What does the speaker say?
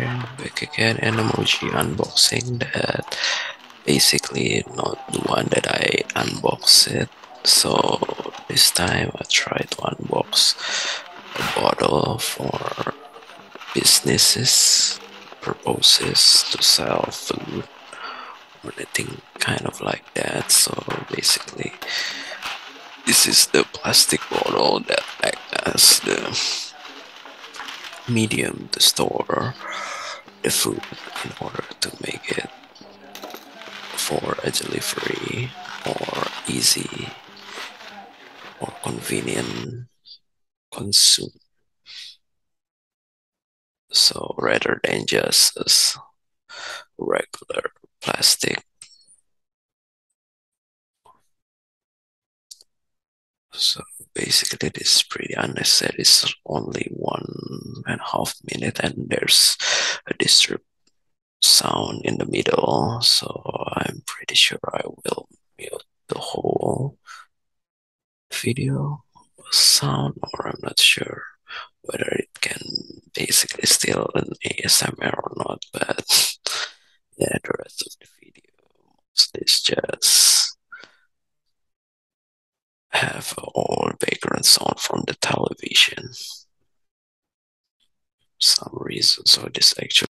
And back again Animoji unboxing that basically not the one that I unboxed it. So this time I try to unbox a bottle for businesses purposes to sell food or anything kind of like that. So basically this is the plastic bottle that acts as the medium to store food in order to make it for a delivery or easy or convenient consume. So rather than just a regular plastic so basically this is pretty unnecessary. It's only one and a half minute and there's a disturb sound in the middle so i'm pretty sure i will mute the whole video sound or i'm not sure whether it can basically still an asmr or not but yeah the rest of the video is just have all background sound from the television some reason so this actually